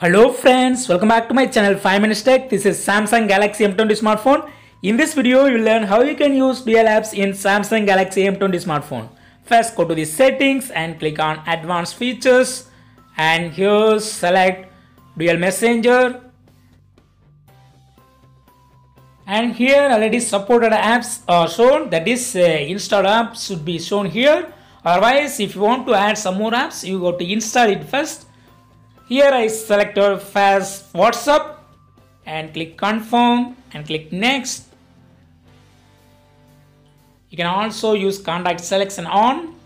Hello friends, welcome back to my channel 5 Minutes Tech. This is Samsung Galaxy M20 smartphone. In this video, you'll learn how you can use dual apps in Samsung Galaxy M20 smartphone. First, go to the settings and click on advanced features and here select dual messenger and here already supported apps are shown that is uh, installed apps should be shown here otherwise if you want to add some more apps you go to install it first here I selected first WhatsApp and click confirm and click next you can also use contact selection on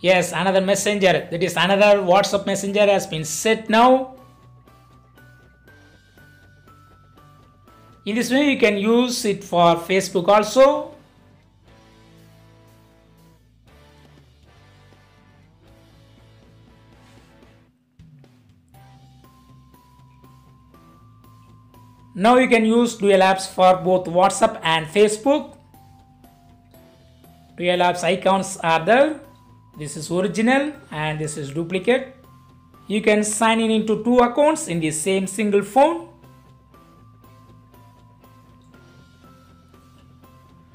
Yes, another messenger. That is another WhatsApp messenger has been set now. In this way, you can use it for Facebook also. Now you can use dual apps for both WhatsApp and Facebook. Dual apps icons are there. This is original and this is duplicate. You can sign in into two accounts in the same single phone.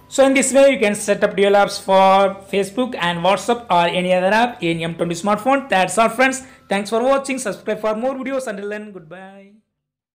So in this way you can set up dual apps for facebook and whatsapp or any other app in m20 smartphone. That's all friends. Thanks for watching. Subscribe for more videos. Until then goodbye